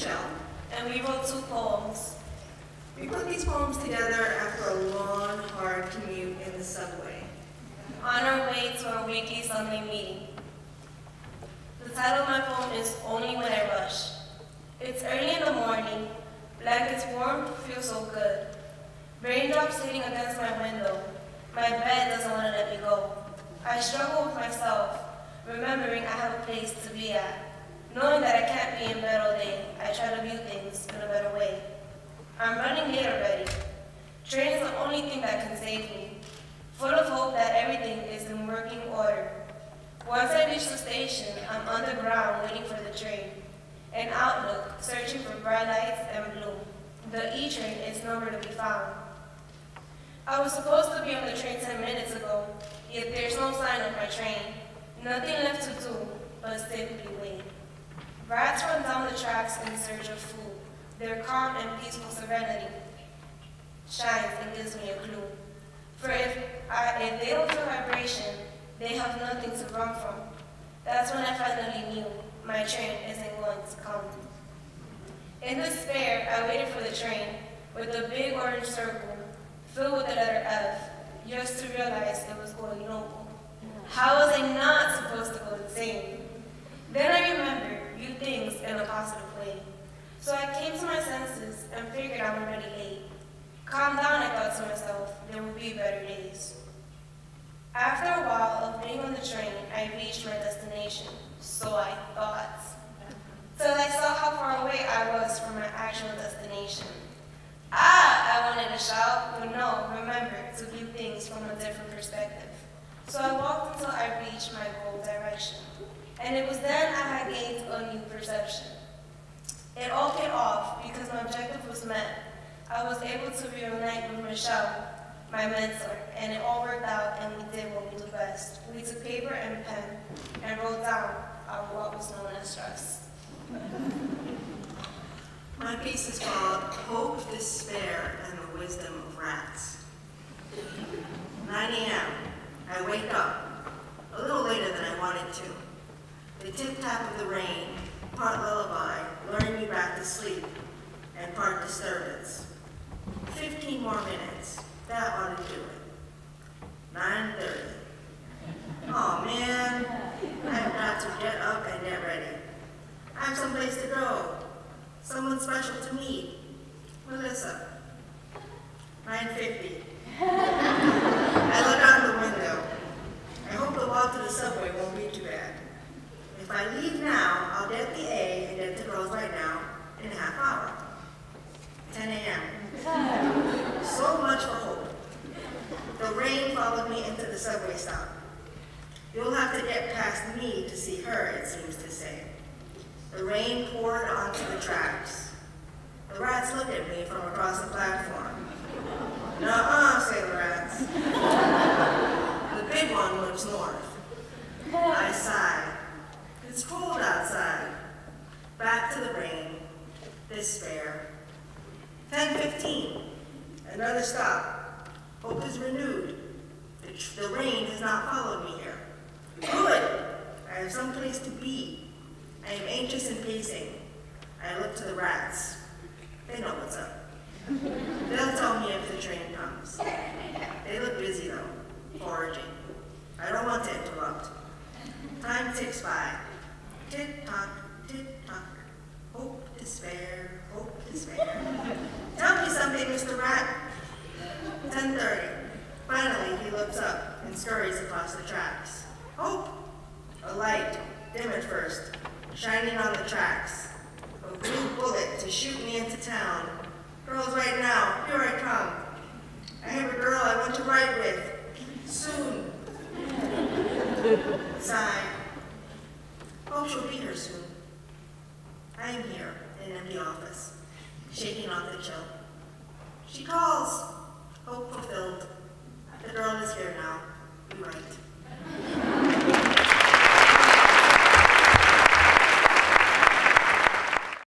Michele. and we wrote two poems. We put these poems together after a long, hard commute in the subway. on our way to our weekly Sunday meeting. The title of my poem is Only When I Rush. It's early in the morning, blankets warm, feel so good. Raindrops hitting against my window. My bed doesn't want to let me go. I struggle with myself, remembering I have a place to be at. Knowing that I can't be in bed all day, I try to view things in a better way. I'm running late already. Train is the only thing that can save me full of hope that everything is in working order. Once I reach the station, I'm on the ground waiting for the train. An outlook, searching for bright lights and blue. The E-train is nowhere to be found. I was supposed to be on the train 10 minutes ago, yet there's no sign of my train. Nothing left to do but simply wait. Rats run down the tracks in search of food. Their calm and peaceful serenity shines and gives me a clue. For if, I, if they don't feel vibration, they have nothing to run from. That's when I finally knew my train isn't going to come. In despair, I waited for the train with a big orange circle filled with the letter F, just to realize it was going local. How was I not supposed to go same? Then I remembered view things in a positive way. So I came to my senses and figured I'm already late. Calm down, I thought to myself, there will be better days. After a while of being on the train, I reached my destination, so I thought. Till I saw how far away I was from my actual destination. Ah, I wanted to shout, but no, remember to view things from a different perspective. So I walked until I reached my goal direction. And it was then I had gained a new perception. It all paid off because my objective was met. I was able to reunite with Michele, my mentor, and it all worked out and we did what we do best. We took paper and pen and wrote down our what was known as stress. My piece is called Hope, Despair, and the Wisdom of Rats. 9 a.m. I wake up, a little later than I wanted to. The tip-tap of the rain, part lullaby, luring me to sleep, and part disturbance. 15 more minutes, that ought to do it. 9.30. Oh man, I've got to get up and get ready. I have someplace to go. Someone special to meet. Melissa. 9.50. I look out the window. I hope the walk to the subway won't be too bad. If I leave now, I'll get the A and get to Girls Write Now in half hour. 10 a.m. So much for hope. The rain followed me into the subway stop. You'll have to get past me to see her, it seems to say. The rain poured onto the tracks. The rats looked at me from across the platform. Nuh-uh, say the rats. The big one looks north. I sigh. It's cold outside. Back to the rain. Despair. 10.15. Another stop. Hope is renewed. The, the rain has not followed me here. Good. I have some place to be. I am anxious and pacing. I look to the rats. They know what's up. They'll tell me if the train comes. Despair, hope, despair. Tell me something, Mr. Rat. 10:30. Finally, he looks up and scurries across the tracks. Hope. A light, dim at first, shining on the tracks. A blue bullet to shoot me into town. Girls Write Now, here I come. I have a girl I want to ride with. Soon. Sigh. Hope she'll be here soon. I am here in an empty office, shaking off the chill. She calls. Hope fulfilled. The girl is here now. We write.